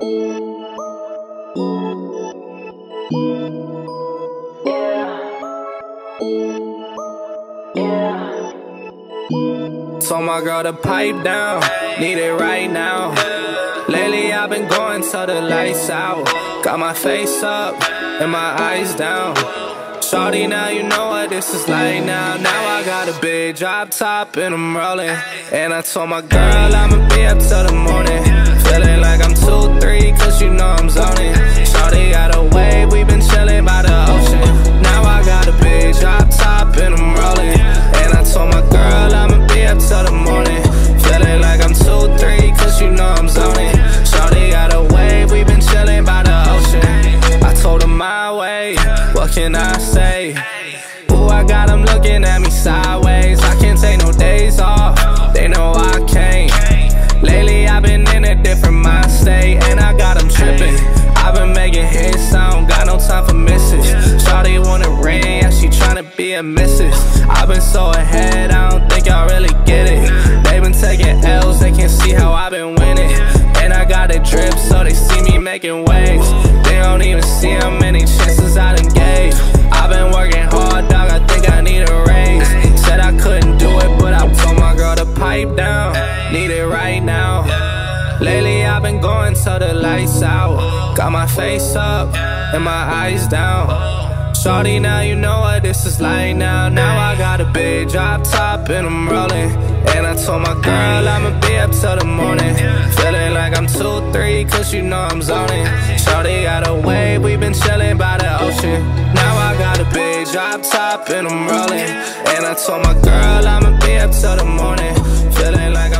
Told my girl to pipe down, need it right now. Lately I've been going till the lights out. Got my face up and my eyes down. Shorty, now you know what this is like now. Now I got a big drop top and I'm rolling. And I told my girl I'ma be up till the morning. Feeling like I'm 2-3, cause you know I'm zoning. Shorty got a wave, we been chilling by the ocean. Missus. I've been so ahead, I don't think y'all really get it. They been taking L's, they can't see how I've been winning. And I got a drip, so they see me making waves. They don't even see how many chances I done gave. I've been working hard, dog, I think I need a raise. Said I couldn't do it, but I told my girl to pipe down. Need it right now. Lately I've been going till the lights out. Got my face up and my eyes down. Shorty, now you know what this is like now. Now I got a big drop top and I'm rolling. And I told my girl I'ma be up till the morning. Feeling like I'm 2-3, cause you know I'm zoning. Shorty got a wave, we been chilling by the ocean. Now I got a big drop top and I'm rolling. And I told my girl I'ma be up till the morning. Feeling like I'm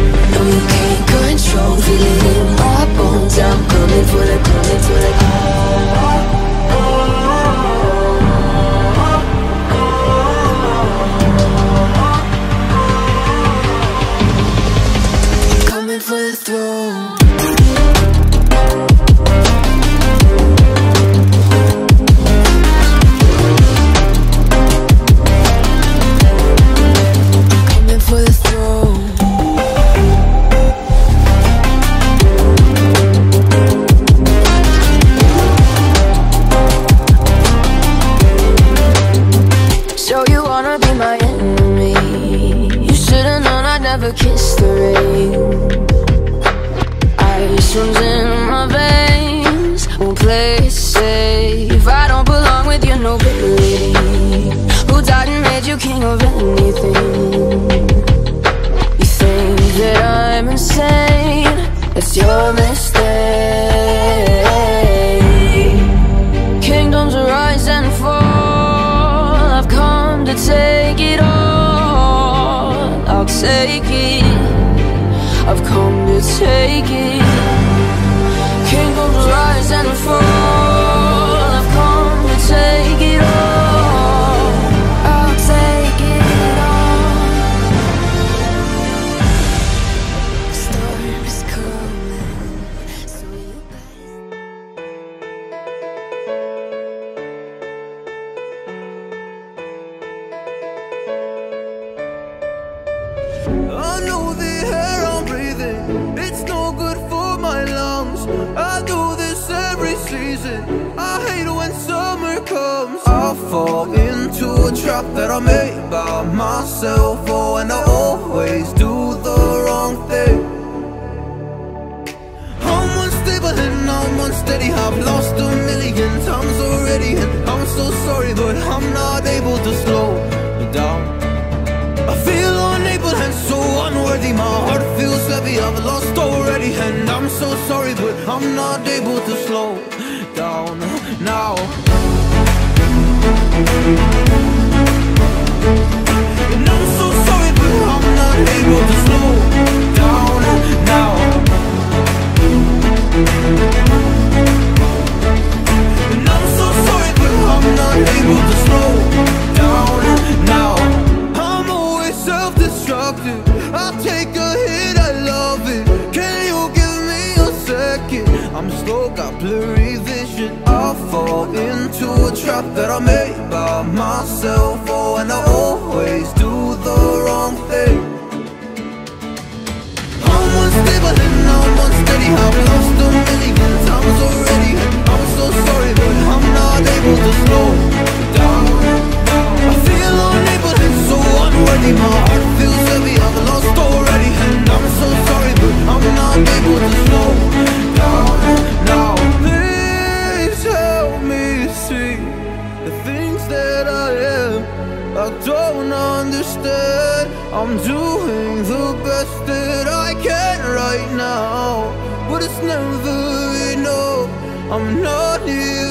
No, you can't control, in my bones. I'm coming for the, coming for the. For the throne. Nobility. Who died and made you king of anything? You think that I'm insane? It's your mistake. Kingdoms rise and fall. I've come to take it all. I'll take it. I've come to take it. Trap that I made by myself. Oh, and I always do the wrong thing. I'm unstable and I'm unsteady. I've lost a million times already, and I'm so sorry, but I'm not able to slow down. I feel unable and so unworthy My heart feels heavy, I've lost already And I'm so sorry, but I'm not able to slow down now. And to slow down now. And I'm so sorry, but I'm to slow down now. I'm always self-destructive. I take a hit, I love it. Can you give me a second? I'm slow, got blurry vision. I fall into a trap that I made by myself. Oh, and I always do never enough. I'm not even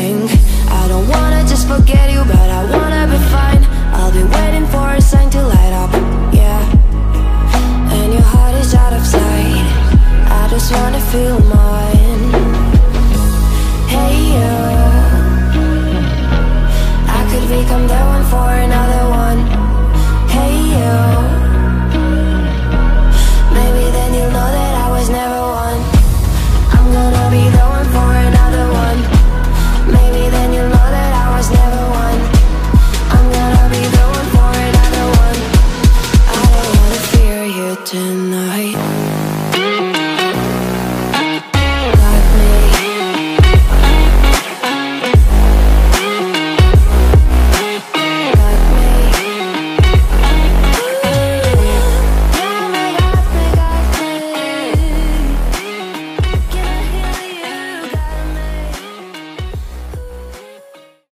I don't wanna just forget you, but I wanna be fine. I'll be waiting for a sign to light up, yeah. And your heart is out of sight. I just wanna feel.